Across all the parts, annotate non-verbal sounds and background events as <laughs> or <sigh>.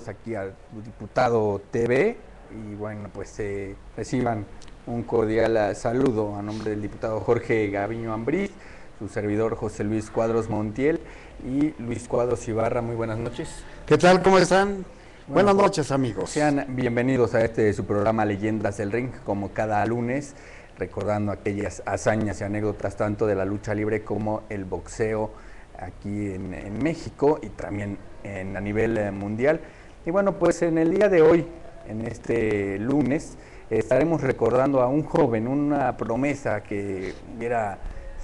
bienvenidos aquí al Diputado TV y bueno, pues eh, reciban un cordial saludo a nombre del diputado Jorge Gaviño Ambriz, su servidor José Luis Cuadros Montiel y Luis Cuadros Ibarra. Muy buenas noches. ¿Qué tal? ¿Cómo están? buenas noches amigos. Sean bienvenidos a este su programa Leyendas del Ring, como cada lunes, recordando aquellas hazañas y anécdotas tanto de la lucha libre como el boxeo aquí en, México y también en, a nivel eh, mundial. Y bueno, pues en el día de hoy, en este lunes, estaremos recordando a un joven, una promesa que hubiera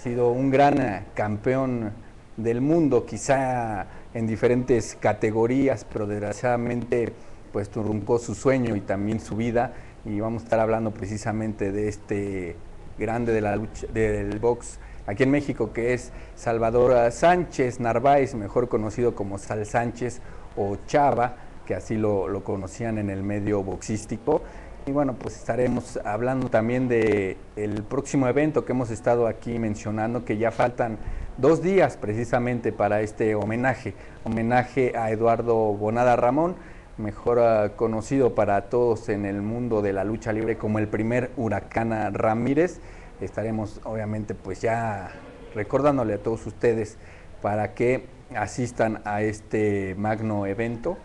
sido un gran campeón del mundo, quizá en diferentes categorías, pero desgraciadamente pues truncó su sueño y también su vida. Y vamos a estar hablando precisamente de este grande de la lucha del box aquí en México, que es Salvador Sánchez Narváez, mejor conocido como Sal Sánchez o Chava, que así lo, conocían en el medio boxístico. Y bueno, pues estaremos hablando también de el próximo evento que hemos estado aquí mencionando, que ya faltan dos días precisamente para este homenaje, homenaje a Eduardo Bonada Ramón, mejor ah, conocido para todos en el mundo de la lucha libre como el primer huracán Ramírez estaremos obviamente pues ya recordándole a todos ustedes para que asistan a este magno evento.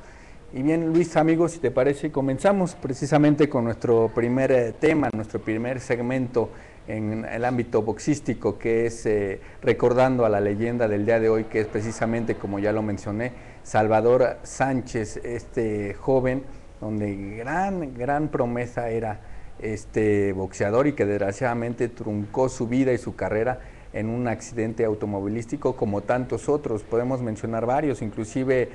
Y bien, Luis, amigos, si te parece, comenzamos precisamente con nuestro primer eh, tema, nuestro primer segmento en el ámbito boxístico, que es eh, recordando a la leyenda del día de hoy, que es precisamente, como ya lo mencioné, Salvador Sánchez, este joven, donde gran, gran promesa era este boxeador y que desgraciadamente truncó su vida y su carrera en un accidente automovilístico como tantos otros. Podemos mencionar varios, inclusive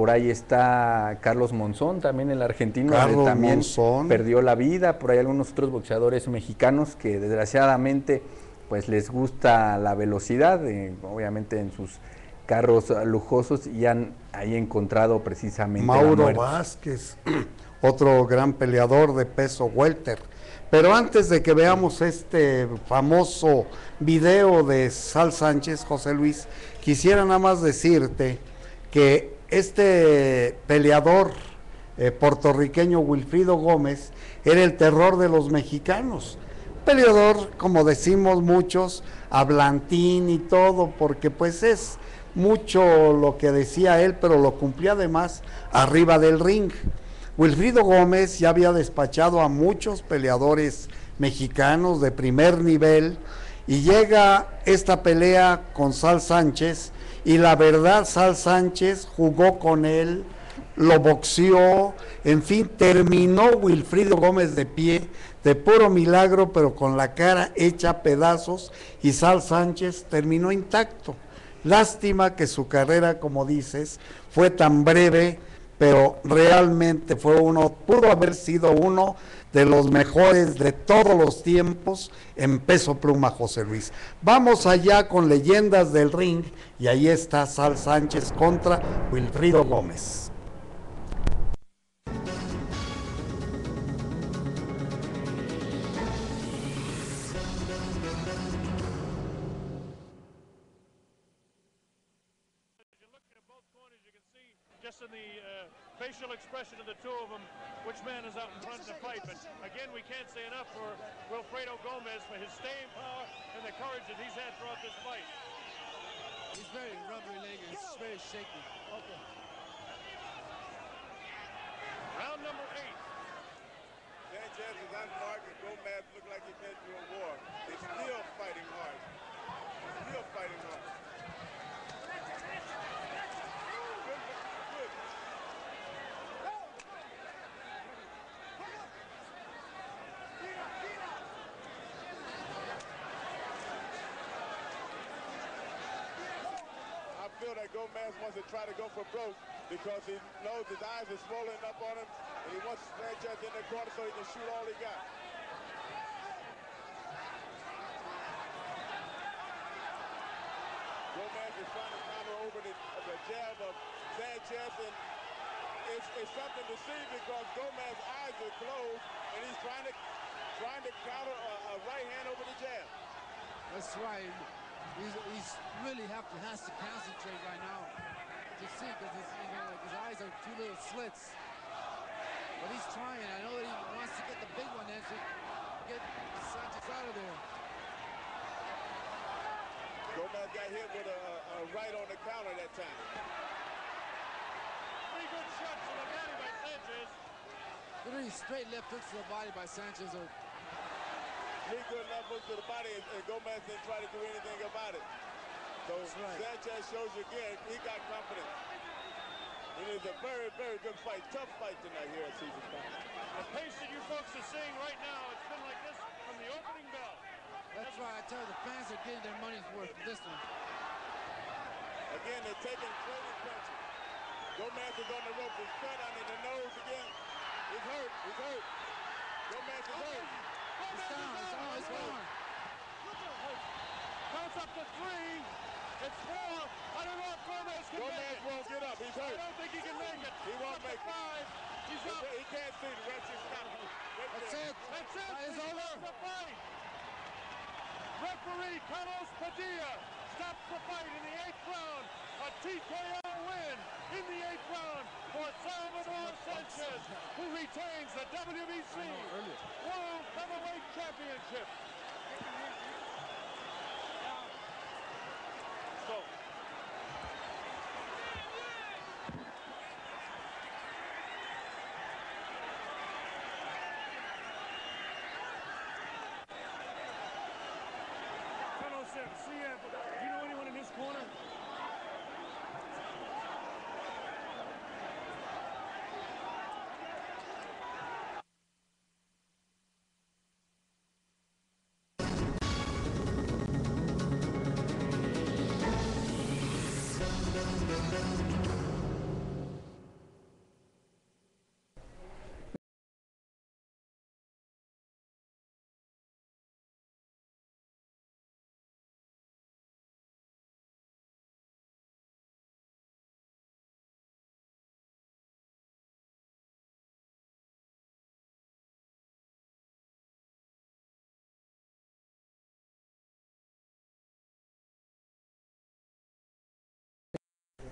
por ahí está Carlos Monzón, también el argentino, que también perdió la vida. Por ahí algunos otros boxeadores mexicanos que desgraciadamente pues les gusta la velocidad, eh, obviamente en sus carros lujosos y han ahí encontrado precisamente Mauro Vázquez, <clears throat> otro gran peleador de peso welter. Pero antes de que veamos este famoso video de Sal Sánchez, José Luis, quisiera nada más decirte que este peleador eh, puertorriqueño Wilfrido Gómez era el terror de los mexicanos. Peleador, como decimos muchos, hablantín y todo, porque pues es mucho lo que decía él, pero lo cumplía además arriba del ring. Wilfrido Gómez ya había despachado a muchos peleadores mexicanos de primer nivel y llega esta pelea con Sal Sánchez y la verdad Sal Sánchez jugó con él, lo boxeó, en fin, terminó Wilfrido Gómez de pie, de puro milagro, pero con la cara hecha pedazos y Sal Sánchez terminó intacto. Lástima que su carrera, como dices, fue tan breve pero realmente fue uno, pudo haber sido uno de los mejores de todos los tiempos en peso pluma José Luis. Vamos allá con leyendas del ring y ahí está Sal Sánchez contra Wilfrido Gómez. Uh, facial expression of the two of them, which man is out in front to fight. But again, we can't say enough for Wilfredo Gomez for his staying power and the courage that he's had throughout this fight. He's very rubbery-legged. He's very shaky. Okay. Round number eight. Sanchez is unmarked and Gomez look like he's been through a war. They're still fighting hard. Still fighting hard. feel that Gomez wants to try to go for broke because he knows his eyes are swollen up on him and he wants Sanchez in the corner so he can shoot all he got. Gomez is trying to counter over the, the jab of Sanchez and it's, it's something to see because Gomez's eyes are closed and he's trying to trying to counter a, a right hand over the jab. That's right. He's, he's really have to has to concentrate right now. to see because his, you know, like his eyes are two little slits. But he's trying. I know that he wants to get the big one then to get Sanchez out of there. Gomez got hit with a, a right on the counter that time. Three good shots to the body by Sanchez. Three straight left hooks to the body by Sanchez are Three good left hooks to the body, and, and Gomez didn't try to do anything about it. So right. Sanchez shows you again, he got confidence. It is a very, very good fight. Tough fight tonight here at Caesar's Palace. The pace that you folks are seeing right now, it's been like this from the opening bell. That's why I tell you, the fans are getting their money's worth for this one. Again, they're taking trading punches. Gomez is on the rope. He's cut under the nose again. He's hurt. He's hurt. Gomez is hurt. It's down. It's on. Oh, it's gone. Counts up to three. It's four. I don't know if Gomez can make Gomez it. won't get up. He's I don't think he can make it. He won't Up to make it. He's up. He can't see. The ref is stopping. That's it. That's it. Fight He over. the fight. Referee Carlos Padilla stops the fight in the eighth round. A TKO win in the eighth round for Salvador Sanchez, who retains the WBC World Featherweight Championship.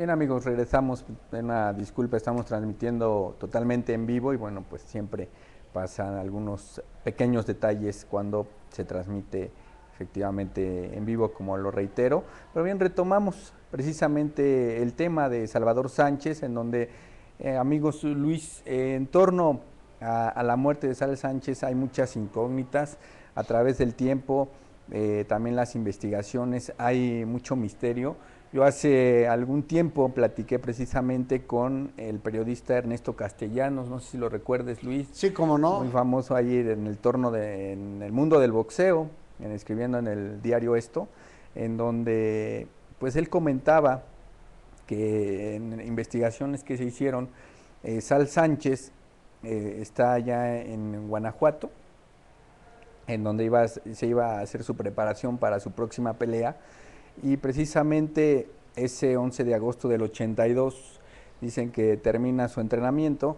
Bien amigos, regresamos. Una disculpa, estamos transmitiendo totalmente en vivo y bueno, pues siempre pasan algunos pequeños detalles cuando se transmite efectivamente en vivo, como lo reitero. Pero bien, retomamos precisamente el tema de Salvador Sánchez, en donde, eh, amigos Luis, eh, en torno a, la muerte de Sal Sánchez hay muchas incógnitas a través del tiempo, eh, también las investigaciones, hay mucho misterio. Yo hace algún tiempo platiqué precisamente con el periodista Ernesto Castellanos, no sé si lo recuerdes Luis, Sí, como no. muy famoso ahí en el torno de, en el mundo del boxeo, en, escribiendo en el diario esto, en donde pues él comentaba que en investigaciones que se hicieron, eh, Sal Sánchez eh, está allá en Guanajuato, en donde iba, se iba a hacer su preparación para su próxima pelea. Y precisamente ese 11 de agosto del 82 dicen que termina su entrenamiento.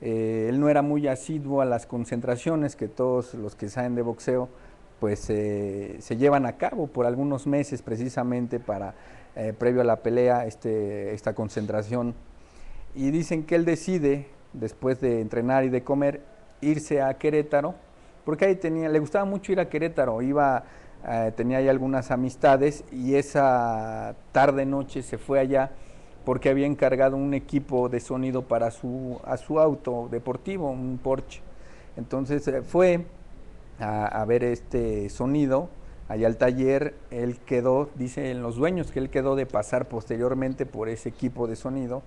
Eh, él no era muy asiduo a las concentraciones que todos los que saben de boxeo pues eh, se llevan a cabo por algunos meses precisamente para eh, previo a la pelea este, esta concentración y dicen que él decide después de entrenar y de comer irse a Querétaro porque ahí tenía le gustaba mucho ir a Querétaro iba eh, tenía ahí algunas amistades y esa tarde noche se fue allá porque había encargado un equipo de sonido para su a su auto deportivo un Porsche. Entonces eh, fue a, a ver este sonido allá al taller, él quedó, dicen los dueños que él quedó de pasar posteriormente por ese equipo de sonido.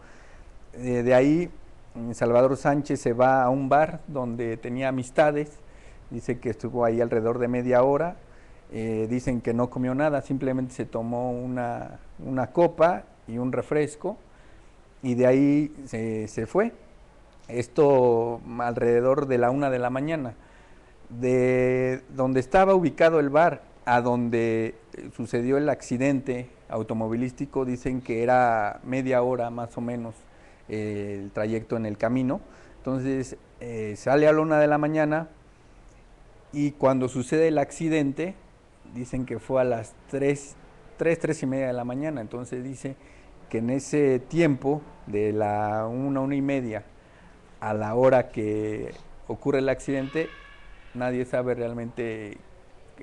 Eh, de ahí mm, Salvador Sánchez se va a un bar donde tenía amistades, dice que estuvo ahí alrededor de media hora, eh, dicen que no comió nada, simplemente se tomó una, una copa y un refresco y de ahí se, se fue. Esto alrededor de la una de la mañana. De donde estaba ubicado el bar a donde sucedió el accidente automovilístico, dicen que era media hora más o menos eh, el trayecto en el camino. Entonces eh, sale a la una de la mañana y cuando sucede el accidente, dicen que fue a las 3, 3, 3 y media de la mañana. Entonces dice que en ese tiempo, de la una, una y media a la hora que ocurre el accidente, nadie sabe realmente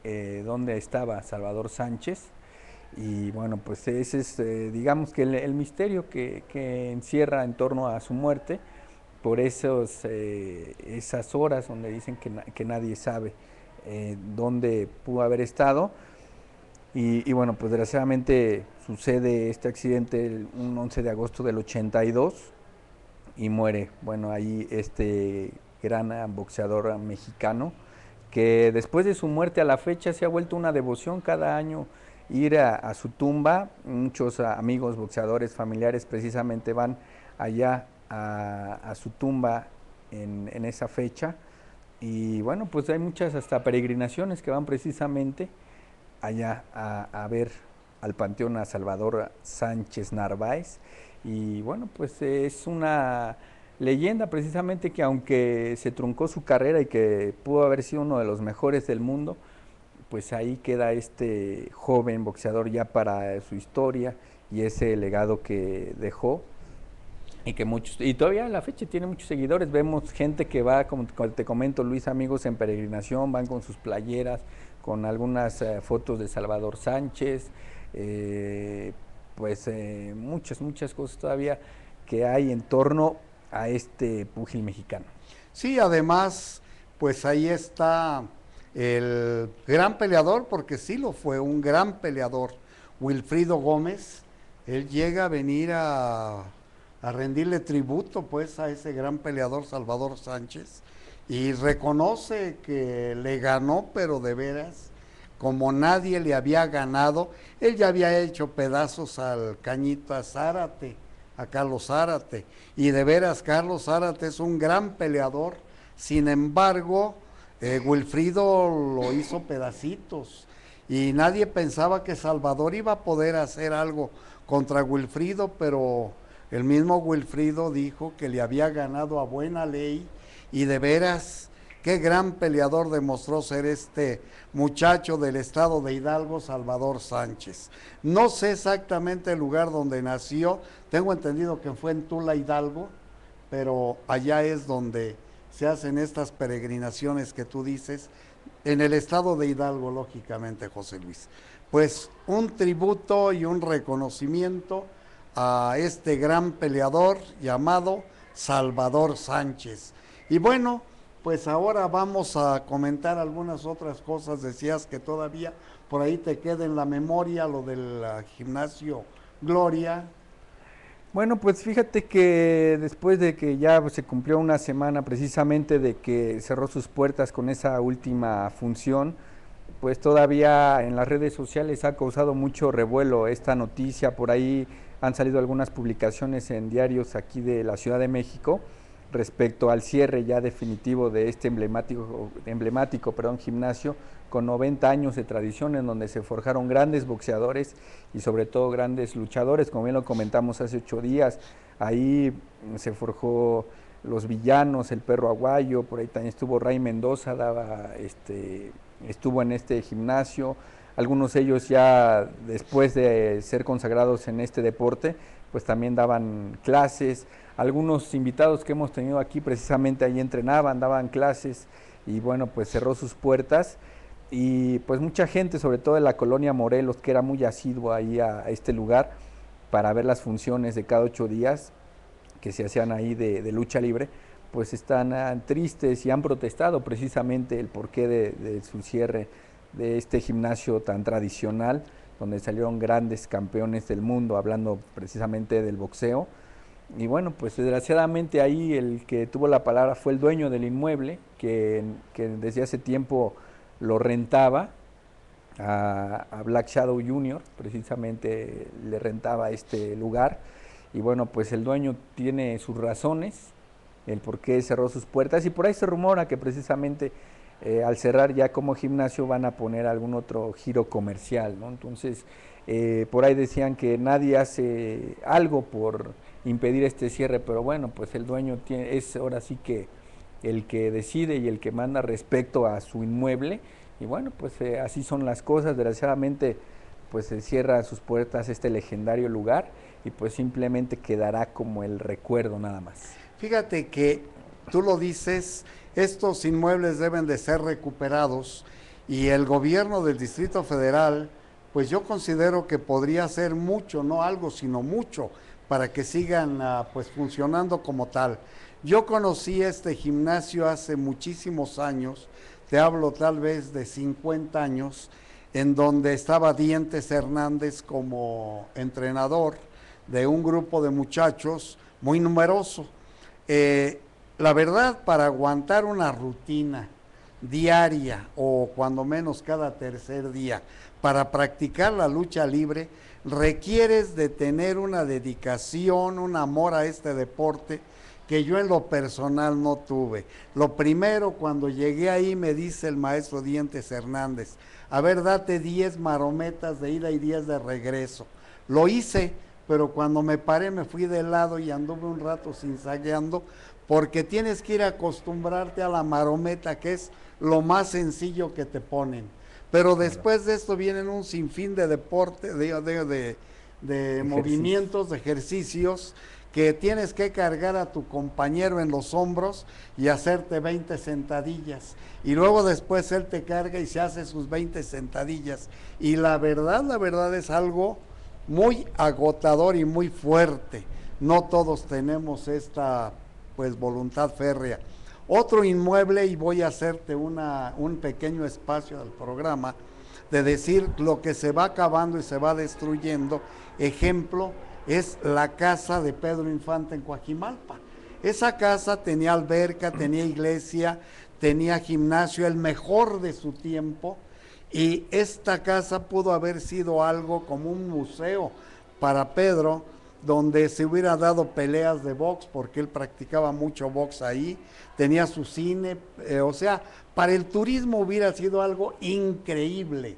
eh, dónde estaba Salvador Sánchez. Y bueno, pues ese es, eh, digamos que el, misterio que, encierra en torno a su muerte, por esos, eh, esas horas donde dicen que, que nadie sabe eh, dónde pudo haber estado. Y, bueno, pues desgraciadamente sucede este accidente el- un 11 de agosto del 82 y muere, bueno, ahí este gran boxeador mexicano que después de su muerte a la fecha se ha vuelto una devoción cada año ir a, su tumba. Muchos amigos boxeadores, familiares precisamente van allá a, a su tumba en, en esa fecha. Y bueno, pues hay muchas hasta peregrinaciones que van precisamente allá a, a ver al panteón a Salvador Sánchez Narváez. Y bueno, pues es una leyenda precisamente que aunque se truncó su carrera y que pudo haber sido uno de los mejores del mundo, pues ahí queda este joven boxeador ya para su historia y ese legado que dejó y que muchos y todavía a la fecha tiene muchos seguidores vemos gente que va como te comento Luis amigos en peregrinación van con sus playeras con algunas eh, fotos de Salvador Sánchez eh, pues eh, muchas muchas cosas todavía que hay en torno a este púgil mexicano Sí, además, pues ahí está el gran peleador, porque sí lo fue, un gran peleador, Wilfrido Gómez. Él llega a venir a, a rendirle tributo, pues, a ese gran peleador Salvador Sánchez y reconoce que le ganó, pero de veras, como nadie le había ganado. Él ya había hecho pedazos al Cañita Zárate a Carlos Zárate. Y de veras, Carlos Zárate es un gran peleador. Sin embargo, eh, Wilfrido lo hizo pedacitos. Y nadie pensaba que Salvador iba a poder hacer algo contra Wilfrido, pero el mismo Wilfrido dijo que le había ganado a buena ley. Y de veras, qué gran peleador demostró ser este muchacho del estado de Hidalgo, Salvador Sánchez. No sé exactamente el lugar donde nació, tengo entendido que fue en Tula, Hidalgo, pero allá es donde se hacen estas peregrinaciones que tú dices, en el estado de Hidalgo, lógicamente, José Luis. Pues un tributo y un reconocimiento a este gran peleador llamado Salvador Sánchez. Y bueno, pues ahora vamos a comentar algunas otras cosas. Decías que todavía por ahí te queda en la memoria lo del ah, gimnasio Gloria. Bueno, pues fíjate que después de que ya se cumplió una semana precisamente de que cerró sus puertas con esa última función, pues todavía en las redes sociales ha causado mucho revuelo esta noticia. Por ahí han salido algunas publicaciones en diarios aquí de la Ciudad de México respecto al cierre ya definitivo de este emblemático, emblemático gimnasio con 90 años de tradición en donde se forjaron grandes boxeadores y sobre todo grandes luchadores, como bien lo comentamos hace ocho días, ahí se forjó los villanos, el perro aguayo, por ahí también estuvo Ray Mendoza, daba este, estuvo en este gimnasio, algunos de ellos ya después de ser consagrados en este deporte, pues también daban clases, algunos invitados que hemos tenido aquí precisamente ahí entrenaban, daban clases y bueno, pues cerró sus puertas. Y pues mucha gente, sobre todo de la colonia Morelos, que era muy asiduo ahí a, este lugar para ver las funciones de cada ocho días que se hacían ahí de, lucha libre, pues están ah, tristes y han protestado precisamente el porqué de su cierre de este gimnasio tan tradicional, donde salieron grandes campeones del mundo, hablando precisamente del boxeo. Y bueno, pues desgraciadamente ahí el que tuvo la palabra fue el dueño del inmueble, que, que desde hace tiempo lo rentaba a, Black Shadow Jr., precisamente le rentaba este lugar. Y bueno, pues el dueño tiene sus razones, el por qué cerró sus puertas, y por ahí se rumora que precisamente eh, al cerrar ya como gimnasio van a poner algún otro giro comercial, ¿no? Entonces, eh, por ahí decían que nadie hace algo por impedir este cierre, pero bueno, pues el dueño tiene, es ahora sí que el que decide y el que manda respecto a su inmueble, y bueno, pues eh, así son las cosas, desgraciadamente pues se cierra sus puertas este legendario lugar y pues simplemente quedará como el recuerdo nada más. Fíjate que tú lo dices, estos inmuebles deben de ser recuperados y el gobierno del Distrito Federal, pues yo considero que podría hacer mucho, no algo, sino mucho, para que sigan ah, pues funcionando como tal. Yo conocí este gimnasio hace muchísimos años, te hablo tal vez de 50 años, en donde estaba Dientes Hernández como entrenador de un grupo de muchachos muy numeroso. Eh, la verdad, para aguantar una rutina diaria o cuando menos cada tercer día, para practicar la lucha libre, requieres de tener una dedicación, un amor a este deporte que yo en lo personal no tuve. Lo primero, cuando llegué ahí, me dice el maestro Dientes Hernández, a ver, date 10 marometas de ida y 10 de regreso. Lo hice, pero cuando me paré me fui de lado y anduve un rato sinsagueando, porque tienes que ir a acostumbrarte a la marometa, que es lo más sencillo que te ponen. Pero después de esto vienen un sinfín de deporte, de, de, de, de movimientos, de ejercicios, que tienes que cargar a tu compañero en los hombros y hacerte 20 sentadillas. Y luego después él te carga y se hace sus 20 sentadillas. Y la verdad, la verdad es algo muy agotador y muy fuerte. No todos tenemos esta pues voluntad férrea. Otro inmueble, y voy a hacerte una, un pequeño espacio del programa, de decir lo que se va acabando y se va destruyendo. Ejemplo, es la casa de Pedro Infante en Coajimalpa. Esa casa tenía alberca, tenía iglesia, tenía gimnasio, el mejor de su tiempo, y esta casa pudo haber sido algo como un museo para Pedro, donde se hubiera dado peleas de box, porque él practicaba mucho box ahí, tenía su cine, eh, o sea, para el turismo hubiera sido algo increíble.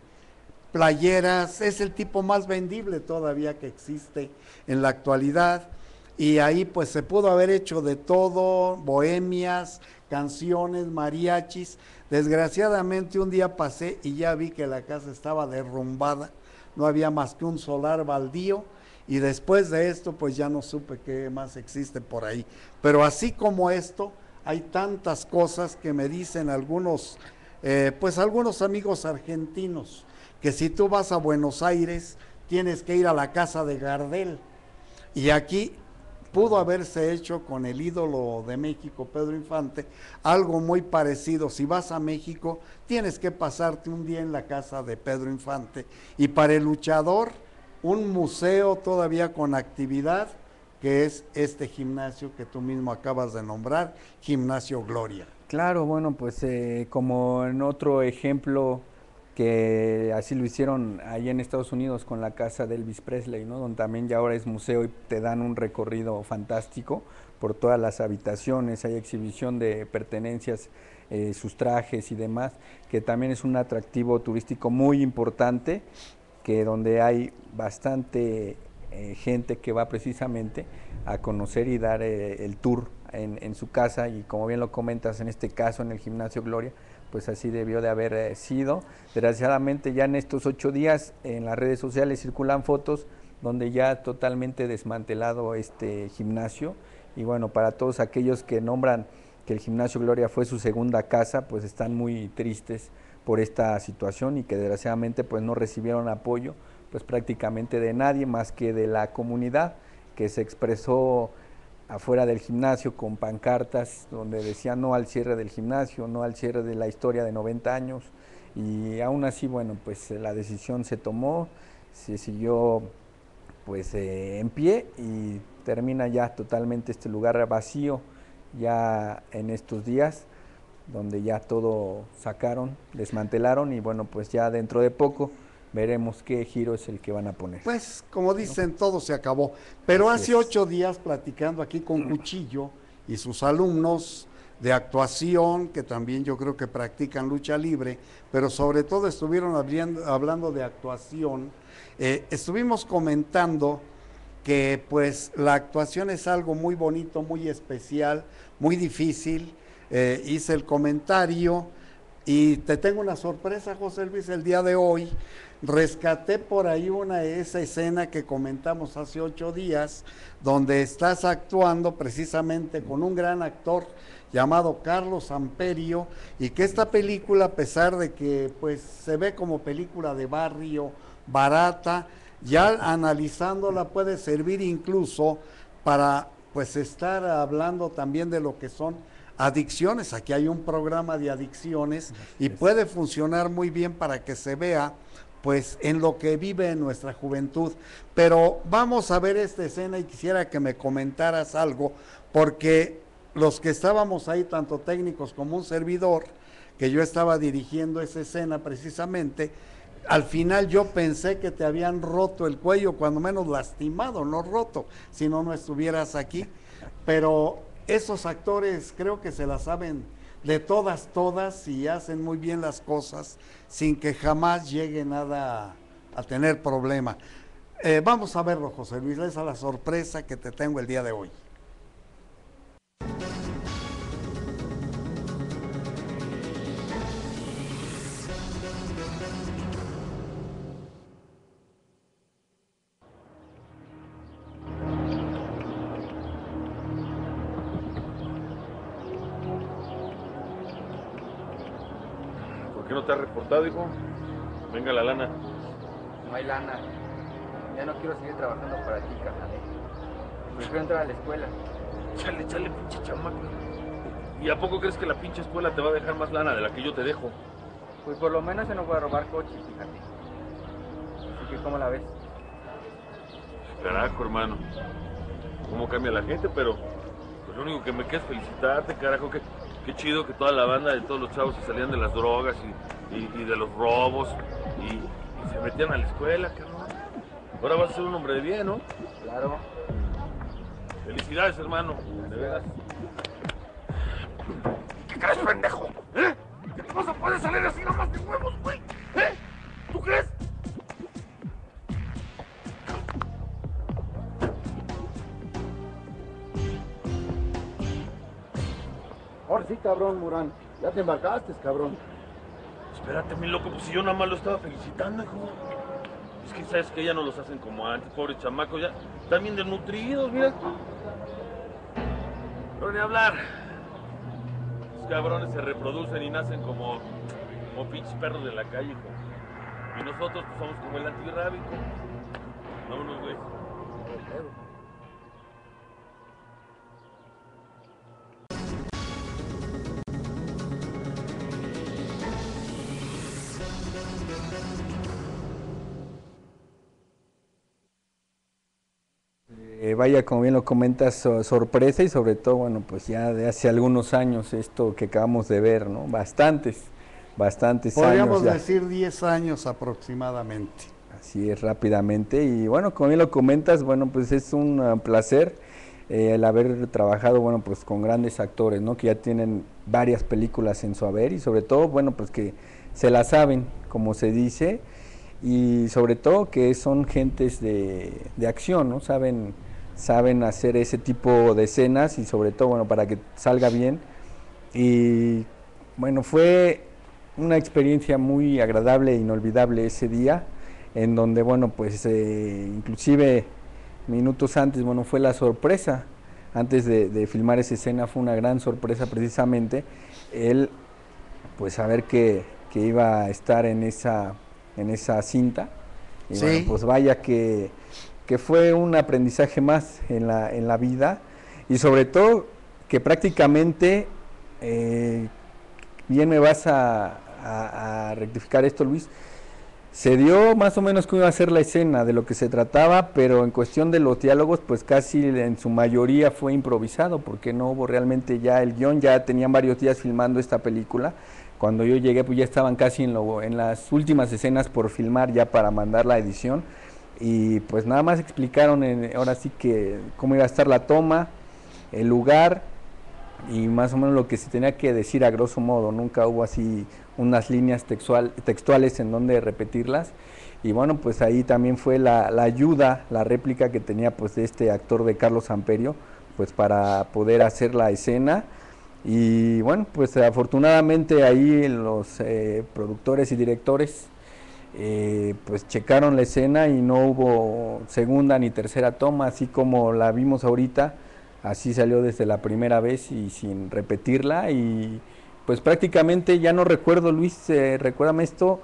Playeras, es el tipo más vendible todavía que existe en la actualidad, y ahí pues se pudo haber hecho de todo, bohemias, canciones, mariachis. Desgraciadamente un día pasé y ya vi que la casa estaba derrumbada, no había más que un solar baldío y después de esto pues ya no supe qué más existe por ahí. Pero así como esto, hay tantas cosas que me dicen algunos, eh, pues algunos amigos argentinos, que si tú vas a Buenos Aires tienes que ir a la casa de Gardel. Y aquí pudo haberse hecho con el ídolo de México, Pedro Infante, algo muy parecido. Si vas a México, tienes que pasarte un día en la casa de Pedro Infante. Y para el luchador, un museo todavía con actividad, que es este gimnasio que tú mismo acabas de nombrar, Gimnasio Gloria. Claro, bueno, pues eh, como en otro ejemplo que así lo hicieron ahí en Estados Unidos con la casa de Elvis Presley, ¿no? donde también ya ahora es museo y te dan un recorrido fantástico por todas las habitaciones, hay exhibición de pertenencias, eh, sus trajes y demás, que también es un atractivo turístico muy importante, que donde hay bastante eh, gente que va precisamente a conocer y dar eh, el tour en, su casa y como bien lo comentas en este caso en el gimnasio Gloria, pues así debió de haber eh, sido. Desgraciadamente ya en estos ocho días en las redes sociales circulan fotos donde ya totalmente desmantelado este gimnasio y bueno, para todos aquellos que nombran que el gimnasio Gloria fue su segunda casa, pues están muy tristes por esta situación y que desgraciadamente pues no recibieron apoyo pues prácticamente de nadie más que de la comunidad que se expresó afuera del gimnasio con pancartas donde decían no al cierre del gimnasio, no al cierre de la historia de 90 años. Y aún así, bueno, pues la decisión se tomó, se siguió pues eh, en pie y termina ya totalmente este lugar vacío ya en estos días, donde ya todo sacaron, desmantelaron y bueno, pues ya dentro de poco veremos qué giro es el que van a poner. Pues, como dicen, todo se acabó. Pero Así hace es. ocho días platicando aquí con Cuchillo y sus alumnos de actuación, que también yo creo que practican lucha libre, pero sobre todo estuvieron hablando, hablando de actuación, eh, estuvimos comentando que pues la actuación es algo muy bonito, muy especial, muy difícil. Eh, hice el comentario y te tengo una sorpresa, José Luis, el día de hoy. Rescaté por ahí una esa escena que comentamos hace ocho días, donde estás actuando precisamente con un gran actor llamado Carlos Amperio, y que esta película, a pesar de que pues se ve como película de barrio, barata, ya analizándola puede servir incluso para pues estar hablando también de lo que son adicciones. Aquí hay un programa de adicciones y puede funcionar muy bien para que se vea pues en lo que vive nuestra juventud. Pero vamos a ver esta escena y quisiera que me comentaras algo, porque los que estábamos ahí, tanto técnicos como un servidor, que yo estaba dirigiendo esa escena precisamente, al final yo pensé que te habían roto el cuello, cuando menos lastimado, no roto, si no, no estuvieras aquí. Pero esos actores creo que se la saben de todas, todas y hacen muy bien las cosas sin que jamás llegue nada a tener problema. Eh, vamos a verlo, José Luis, esa es la sorpresa que te tengo el día de hoy. No te has reportado, hijo? Venga la lana. No hay lana. Ya no quiero seguir trabajando para ti, carnal. Prefiero entrar a la escuela. Chale, chale, pinche chamaco. ¿Y a poco crees que la pinche escuela te va a dejar más lana de la que yo te dejo? Pues por lo menos se nos va a robar coches, fíjate. Así que, ¿cómo la ves? Carajo, hermano. ¿Cómo cambia la gente? Pero pues lo único que me queda es felicitarte, carajo. Qué, qué chido que toda la banda de todos los chavos se salían de las drogas y, y- y de los robos y, y se metían a la escuela, cabrón. Ahora vas a ser un hombre de bien, ¿no? Claro. Felicidades, hermano. De veras. ¿Qué crees, pendejo? ¿Eh? ¿Que te vas a poder salir así nomás de huevos, güey? Cabrón, Murán. Ya te embarcaste, cabrón. Espérate, mi loco, pues si yo nada más lo estaba felicitando, hijo. Es que sabes que ya no los hacen como antes, pobre chamaco, ya bien desnutridos, mira. Pero ni hablar. Los cabrones se reproducen y nacen como, como pinches perros de la calle, hijo. Y nosotros pues somos como el antirrábico. Vámonos, güey. Vaya, como bien lo comentas, so- sorpresa y sobre todo, bueno, pues ya de hace algunos años esto que acabamos de ver, ¿no? Bastantes, bastantes Podríamos años ya. decir 10 años aproximadamente. Así es, rápidamente. Y bueno, como bien lo comentas, bueno, pues es un ah, placer eh, el haber trabajado, bueno, pues con grandes actores, ¿no? Que ya tienen varias películas en su haber y sobre todo, bueno, pues que se la saben, como se dice, y sobre todo que son gentes de, de acción, ¿no? Saben, saben hacer ese tipo de escenas y sobre todo, bueno, para que salga bien. Y bueno, fue una experiencia muy agradable e inolvidable ese día, en donde, bueno, pues eh, inclusive minutos antes, bueno, fue la sorpresa, antes de, de filmar esa escena fue una gran sorpresa precisamente, el pues saber que, que iba a estar en esa, en esa cinta. Y Sí. bueno, pues vaya que, que fue un aprendizaje más en la, en la vida y sobre todo que prácticamente, eh, bien me vas a, rectificar esto Luis, Se dio más o menos cómo iba a ser la escena, de lo que se trataba, pero en cuestión de los diálogos, pues casi en su mayoría fue improvisado, porque no hubo realmente ya el guion, ya tenían varios días filmando esta película. Cuando yo llegué, pues ya estaban casi en, lo, en las últimas escenas por filmar ya para mandar la edición. Y pues nada más explicaron en- ahora sí que cómo iba a estar la toma, el lugar y más o menos lo que se tenía que decir a grosso modo. Nunca hubo así unas líneas textual, textuales en donde repetirlas. Y bueno, pues ahí también fue la, la ayuda, la réplica que tenía pues de este actor de Carlos Amperio, pues para poder hacer la escena. Y bueno, pues afortunadamente ahí los eh, productores y directores eh, pues checaron la escena y no hubo segunda ni tercera toma, así como la vimos ahorita, así salió desde la primera vez y sin repetirla y pues prácticamente ya no recuerdo Luis, eh, recuérdame esto,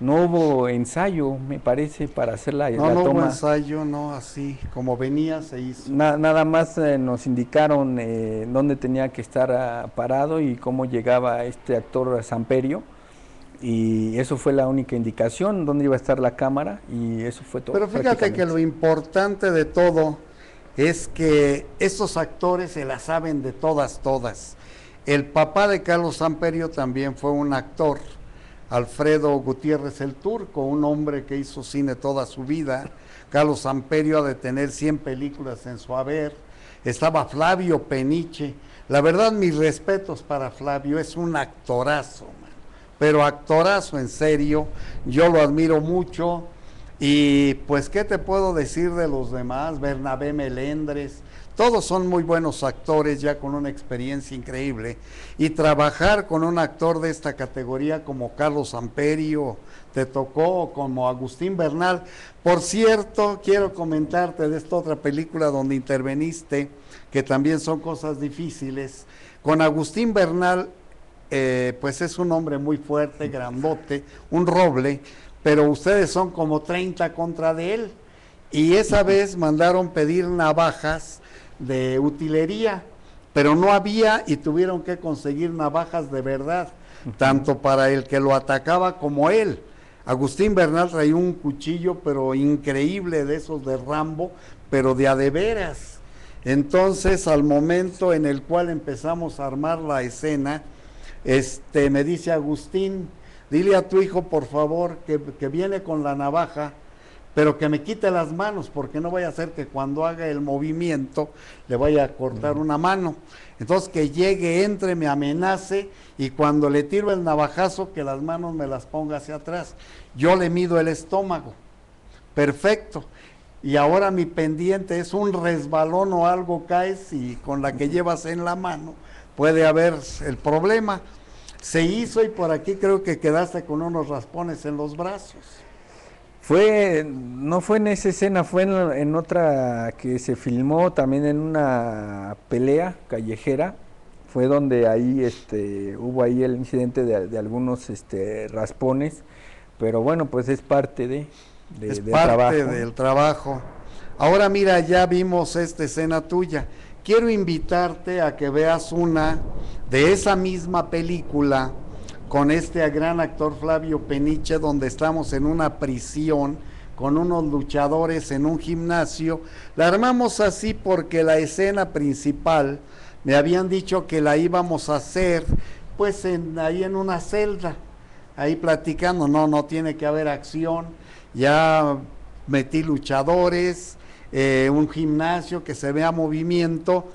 no hubo ensayo me parece para hacer la, No, la no hubo toma. ensayo, no, así como venía se hizo. Na- nada más eh, nos indicaron eh, dónde tenía que estar ah, parado y cómo llegaba este actor Samperio. Y eso fue la única indicación, dónde iba a estar la cámara y eso fue todo. Pero fíjate que lo importante de todo es que estos actores se la saben de todas, todas. El papá de Carlos Samperio también fue un actor, Alfredo Gutiérrez el Turco, un hombre que hizo cine toda su vida. Carlos Samperio ha de tener 100 películas en su haber. Estaba Flavio Peniche. La verdad, mis respetos para Flavio, es un actorazo. Pero actorazo en serio. Yo lo admiro mucho. Y pues, ¿qué te puedo decir de los demás? Bernabé Melendres, todos son muy buenos actores ya con una experiencia increíble. Y trabajar con un actor de esta categoría como Carlos Amperio, te tocó como Agustín Bernal. Por cierto, quiero comentarte de esta otra película donde interveniste, que también son cosas difíciles. Con Agustín Bernal, eh, pues es un hombre muy fuerte, grandote, un roble, pero ustedes son como 30 contra de él. Y esa vez mandaron pedir navajas de utilería, pero no había y tuvieron que conseguir navajas de verdad, tanto para el que lo atacaba como él. Agustín Bernal traía un cuchillo, pero increíble de esos de Rambo, pero de a de veras. Entonces, al momento en el cual empezamos a armar la escena, este, me dice Agustín, dile a tu hijo, por favor, que, que viene con la navaja, pero que me quite las manos, porque no vaya a ser que cuando haga el movimiento le vaya a cortar una mano. Entonces que llegue, entre, me amenace y cuando le tiro el navajazo, que las manos me las ponga hacia atrás. Yo le mido el estómago. Perfecto. Y ahora mi pendiente es un resbalón o algo caes y con la que llevas en la mano puede haber el problema. Se hizo y por aquí creo que quedaste con unos raspones en los brazos. Fue, no fue en esa escena, fue en, en otra que se filmó también en una pelea callejera. Fue donde ahí este, hubo ahí el incidente de, de algunos este, raspones. Pero bueno, pues es parte de, de- es parte trabajo. del trabajo. Ahora mira, ya vimos esta escena tuya. Quiero invitarte a que veas una de esa misma película con este gran actor Flavio Peniche, donde estamos en una prisión con unos luchadores en un gimnasio. La armamos así porque la escena principal me habían dicho que la íbamos a hacer pues en, ahí en una celda ahí platicando, no, no tiene que haber acción, ya metí luchadores, eh, un gimnasio que se vea movimiento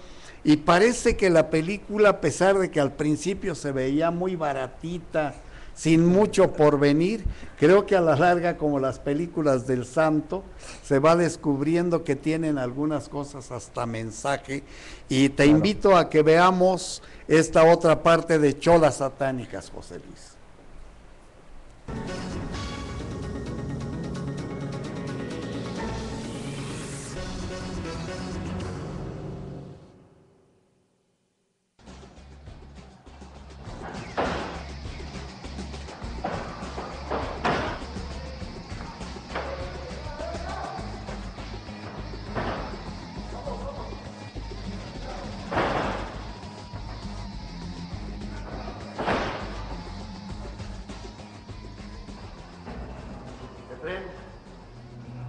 y parece que la película, a pesar de que al principio se veía muy baratita, sin mucho por venir, creo que a la larga, como las películas del santo, se va descubriendo que tienen algunas cosas hasta mensaje y te invito a que veamos esta otra parte de Cholas Satánicas, José Luis.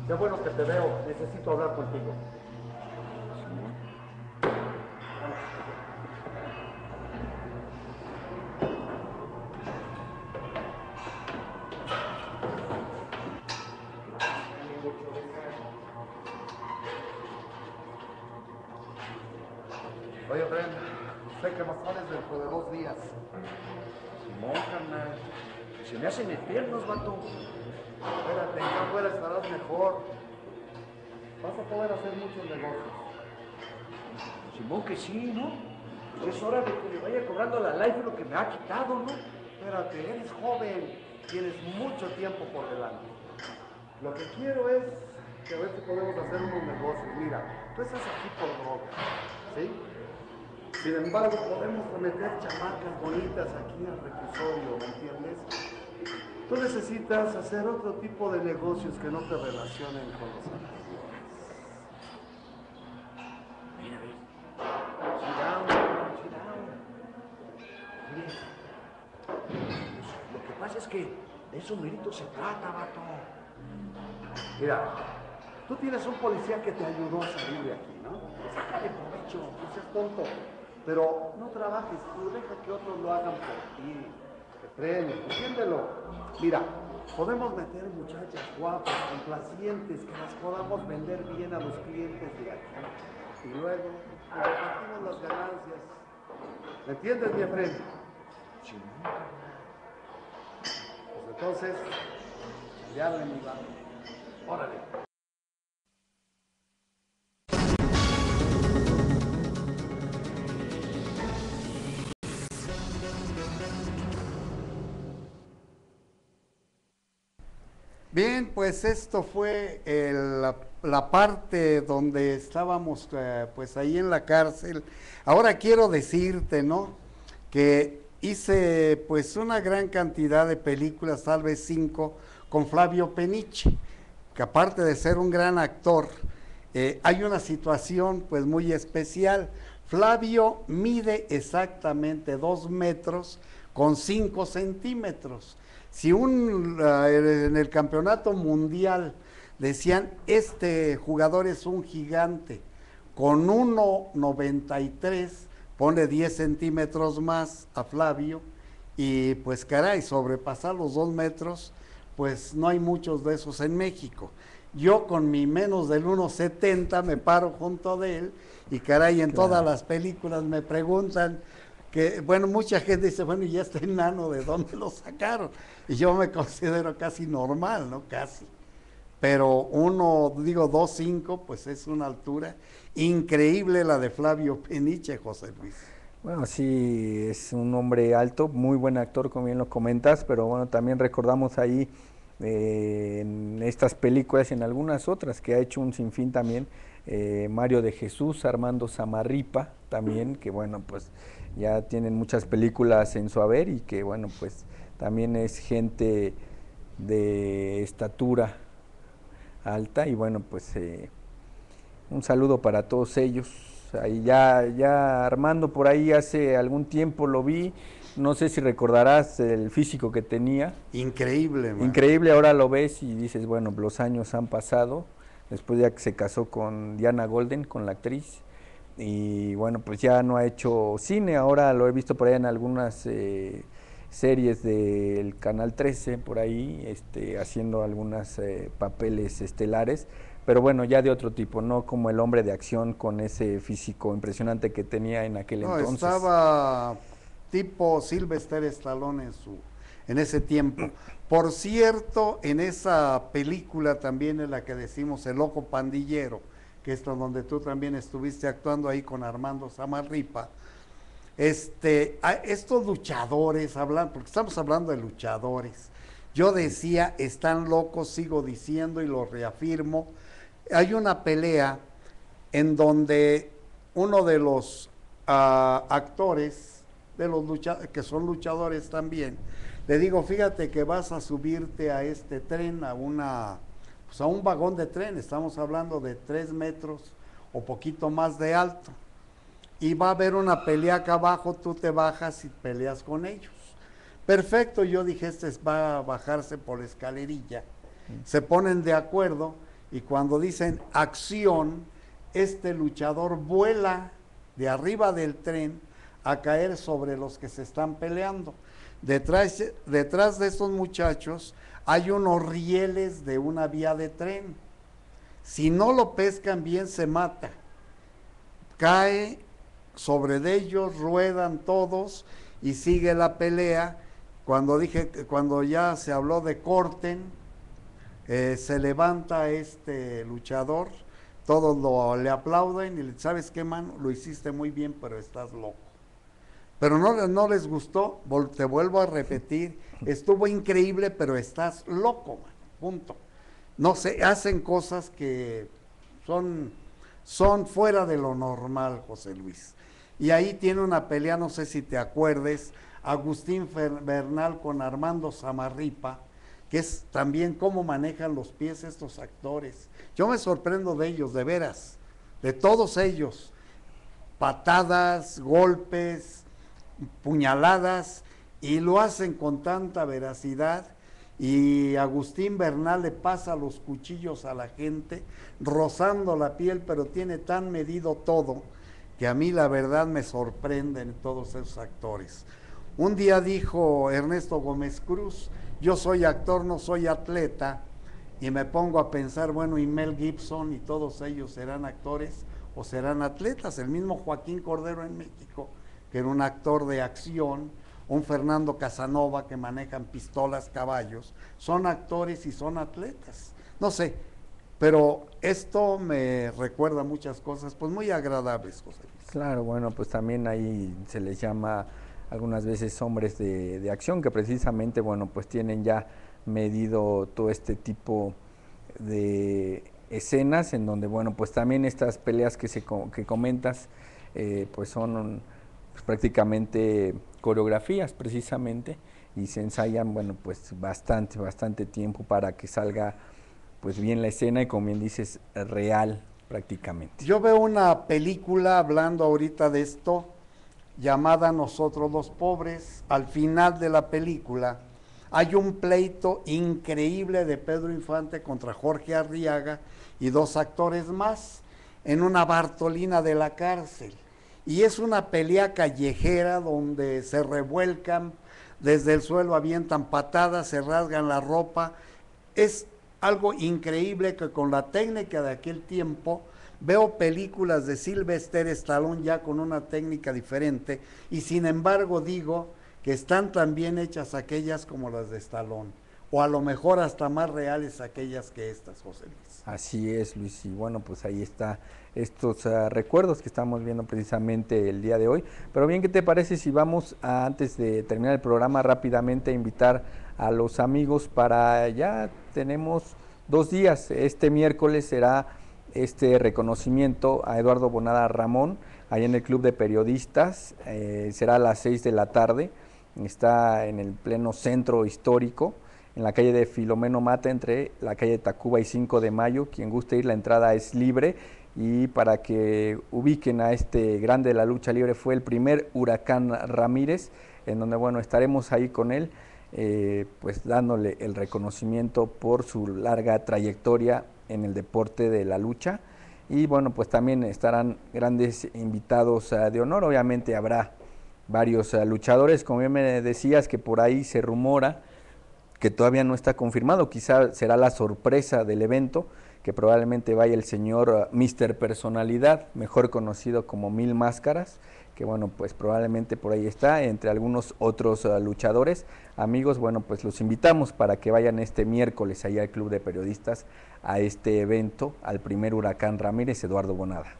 Qué bueno que te veo. Necesito hablar contigo. La life lo que me ha quitado, ¿no? Espérate, eres joven, tienes mucho tiempo por delante. Lo que quiero es que a ver si podemos hacer unos negocios. Mira, tú estás aquí por droga, ¿sí? Sin embargo, podemos meter chamacas bonitas aquí al reclusorio, ¿me entiendes? Tú necesitas hacer otro tipo de negocios que no te relacionen con los amigos. Que que de eso merito se trata, vato. Mira, tú tienes un policía que te ayudó a salir de aquí, ¿no? Sácale provecho, no seas tonto. Pero no trabajes tú, deja que otros lo hagan por ti. Efren, entiéndelo. Mira, podemos meter muchachas guapas, complacientes, que las podamos vender bien a los clientes de aquí. Y luego repartimos las ganancias. ¿Me entiendes, mi Efren? Pues entonces, mi va. Órale. Bien, pues esto fue la, la parte donde estábamos eh, pues ahí en la cárcel. Ahora quiero decirte, ¿no? Que hice pues una gran cantidad de películas, tal vez cinco, con Flavio Peniche, que aparte de ser un gran actor, eh, hay una situación pues muy especial. Flavio mide exactamente dos metros con cinco centímetros. Si un, en el campeonato mundial decían, este jugador es un gigante, con 1,93 pone 10 centímetros más a Flavio y pues caray, sobrepasar los dos metros, pues no hay muchos de esos en México. Yo con mi menos del 1,70 me paro junto de él y caray, en todas las películas me preguntan que, bueno, mucha gente dice, bueno, y este enano, ¿de dónde lo sacaron? Y yo me considero casi normal, ¿no? Casi. Pero uno, digo, 2.5, pues es una altura increíble la de Flavio Peniche, José Luis. Bueno, sí, es un hombre alto, muy buen actor, como bien lo comentas, pero bueno, también recordamos ahí eh, en estas películas y en algunas otras que ha hecho un sinfín también, eh, Mario de Jesús, Armando Samarripa, también, que bueno, pues ya tienen muchas películas en su haber y que bueno, pues también es gente de estatura alta y bueno, pues eh, un saludo para todos ellos. Ahí ya, ya Armando por ahí hace algún tiempo lo vi, no sé si recordarás el físico que tenía. Increíble, man. Increíble, ahora lo ves y dices, bueno, los años han pasado, después ya que se casó con Diana Golden, con la actriz, y bueno, pues ya no ha hecho cine, ahora lo he visto por ahí en algunas eh, series del Canal 13, por ahí, este, haciendo algunos papeles estelares, pero bueno, ya de otro tipo, no como el hombre de acción con ese físico impresionante que tenía en aquel No, entonces. estaba tipo Sylvester Stallone en su en ese tiempo. <clears throat> Por cierto, en esa película también en la que decimos El Loco Pandillero, que es donde tú también estuviste actuando ahí con Armando Samarripa, este, a- estos luchadores hablan, porque estamos hablando de luchadores. Yo decía, están locos, sigo diciendo y lo reafirmo. Hay una pelea en donde uno de los ah, actores, de los que son luchadores también, le digo, fíjate que vas a subirte a este tren, a una, pues a un vagón de tren, estamos hablando de tres metros o poquito más de alto y va a haber una pelea acá abajo, tú te bajas y peleas con ellos. Perfecto, yo dije, este es- va a bajarse por la escalerilla. se ponen de acuerdo y cuando dicen acción, este luchador vuela de arriba del tren a caer sobre los que se están peleando. Detrás, detrás de estos muchachos hay unos rieles de una vía de tren. Si no lo pescan bien, se mata. Cae sobre ellos, ruedan todos y sigue la pelea. Cuando dije, cuando ya se habló de corten, eh, se levanta este luchador, todos lo, le aplauden y le sabes qué mano, lo hiciste muy bien, pero estás loco. Pero no, no les gustó, vol- te vuelvo a repetir, <laughs> estuvo increíble, pero estás loco, mano, punto. No sé, hacen cosas que son, son fuera de lo normal, José Luis. Y ahí tiene una pelea, no sé si te acuerdes, Agustín Fer- Bernal con Armando Samarripa, que es también cómo manejan los pies estos actores. Yo me sorprendo de ellos, de veras, de todos ellos. Patadas, golpes, puñaladas, y lo hacen con tanta veracidad. Y Agustín Bernal le pasa los cuchillos a la gente, rozando la piel, pero tiene tan medido todo que a mí la verdad me sorprenden todos esos actores. Un día dijo Ernesto Gómez Cruz, yo soy actor, no soy atleta, y me pongo a pensar, bueno, y Mel Gibson y todos ellos serán actores o serán atletas, el mismo Joaquín Cordero en México, que era un actor de acción, un Fernando Casanova que manejan pistolas, caballos, son actores y son atletas. No sé, pero esto me recuerda muchas cosas, pues muy agradables, José Luis. Claro, bueno, pues también ahí se les llama algunas veces hombres de, de acción que precisamente, bueno, pues tienen ya medido todo este tipo de escenas en donde, bueno, pues también estas peleas que, se, que comentas, eh, pues son pues, prácticamente coreografías precisamente y se ensayan, bueno, pues bastante, bastante tiempo para que salga pues bien la escena y como bien dices, real prácticamente. Yo veo una película hablando ahorita de esto llamada Nosotros los Pobres. Al final de la película hay un pleito increíble de Pedro Infante contra Jorge Arriaga y dos actores más en una Bartolina de la cárcel. Y es una pelea callejera donde se revuelcan desde el suelo, avientan patadas, se rasgan la ropa. Es algo increíble que con la técnica de aquel tiempo veo películas de Sylvester Stallone ya con una técnica diferente y sin embargo digo que están tan bien hechas aquellas como las de Stallone o a lo mejor hasta más reales aquellas que estas, José Luis. Así es, Luis, y bueno, pues ahí está estos ah, recuerdos que estamos viendo precisamente el día de hoy. Pero bien, ¿qué te parece si vamos a, antes de terminar el programa rápidamente a invitar a los amigos para ya tenemos dos días. Este miércoles será este reconocimiento a Eduardo Bonada Ramón, ahí en el Club de Periodistas, eh, será a las seis de la tarde, está en el pleno centro histórico en la calle de Filomeno Mata, entre la calle Tacuba y 5 de Mayo. Quien guste ir, la entrada es libre. Y para que ubiquen a este grande de la lucha libre, fue el primer Huracán Ramírez, en donde, bueno, estaremos ahí con él, eh, pues dándole el reconocimiento por su larga trayectoria en el deporte de la lucha. Y bueno, pues también estarán grandes invitados uh, de honor. Obviamente habrá varios uh, luchadores, como bien me decías, que por ahí se rumora que todavía no está confirmado, quizá será la sorpresa del evento, que probablemente vaya el señor uh, Mister Personalidad, mejor conocido como Mil Máscaras, que bueno, pues probablemente por ahí está, entre algunos otros uh, luchadores. Amigos, bueno, pues los invitamos para que vayan este miércoles allá al Club de Periodistas a este evento, al primer Huracán Ramírez, Eduardo Bonada.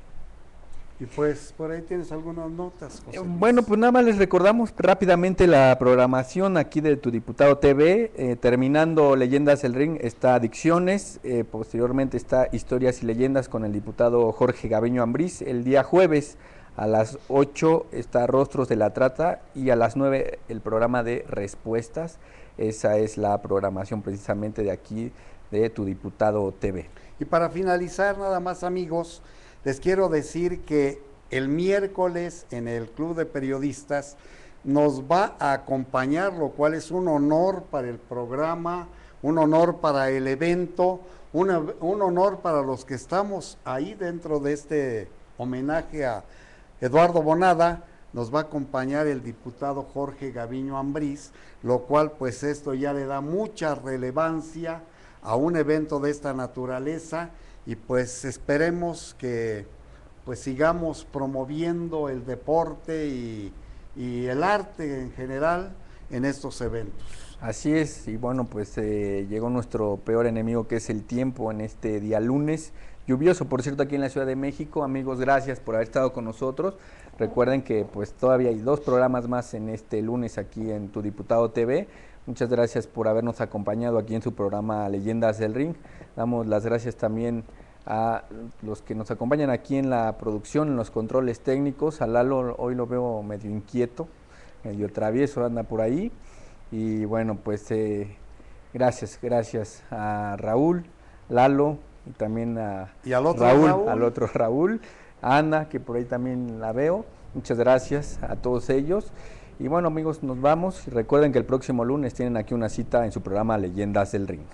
Y pues por ahí tienes algunas notas. José Eh, Luis. Bueno, pues nada más les recordamos rápidamente la programación aquí de Tu Diputado TV. eh, terminando Leyendas del Ring está Adicciones, eh, posteriormente está Historias y Leyendas con el diputado Jorge Gabeño Ambriz. El día jueves a las 8 está Rostros de la Trata y a las 9 el programa de Respuestas. Esa es la programación precisamente de aquí de Tu Diputado TV. Y para finalizar, nada más amigos, les quiero decir que el miércoles en el Club de Periodistas nos va a acompañar, lo cual es un honor para el programa, un honor para el evento, un honor para los que estamos ahí dentro de este homenaje a Eduardo Bonada. Nos va a acompañar el diputado Jorge Gaviño Ambrís, lo cual pues esto ya le da mucha relevancia a un evento de esta naturaleza y pues esperemos que pues sigamos promoviendo el deporte y, y el arte en general en estos eventos. Así es, y bueno, pues eh, llegó nuestro peor enemigo que es el tiempo en este día lunes, lluvioso por cierto aquí en la Ciudad de México. Amigos, gracias por haber estado con nosotros. Recuerden que pues todavía hay dos programas más en este lunes aquí en Tu Diputado TV. Muchas gracias por habernos acompañado aquí en su programa Leyendas del Ring. Damos las gracias también a los que nos acompañan aquí en la producción, en los controles técnicos. A Lalo hoy lo veo medio inquieto, medio travieso, anda por ahí. Y bueno, pues eh, gracias, gracias a Raúl, Lalo y también a ¿Y al otro Raúl, Raúl, al otro Raúl, Ana, que por ahí también la veo. Muchas gracias a todos ellos. Y bueno, amigos, nos vamos. Recuerden que el próximo lunes tienen aquí una cita en su programa Leyendas del Ring.